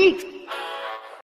unique